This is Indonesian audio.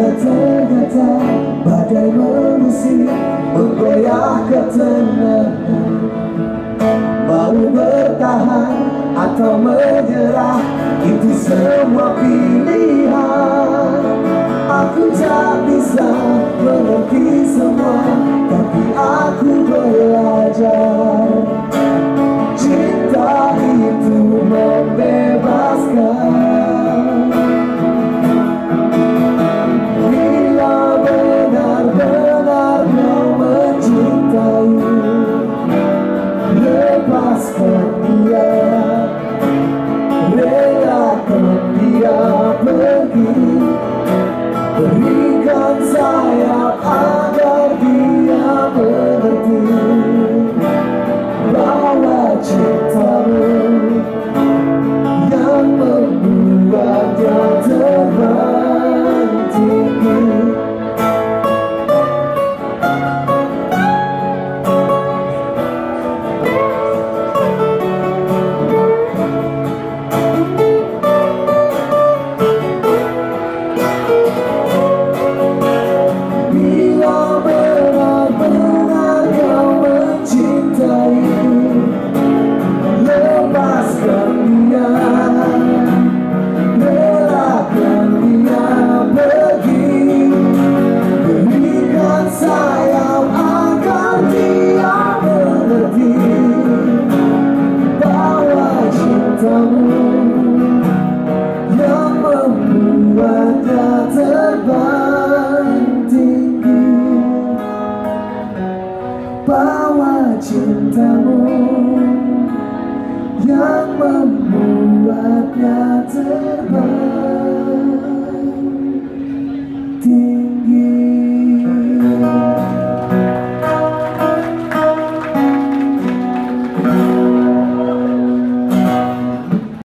Ternyata badai mengusik Menggoyah ketenangan. Mau bertahan atau menyerah Itu semua pilihan. Aku tak bisa mengerti semua dia pergi Berikan sayap agar Bahwa cintamu. Yang membuatnya terbang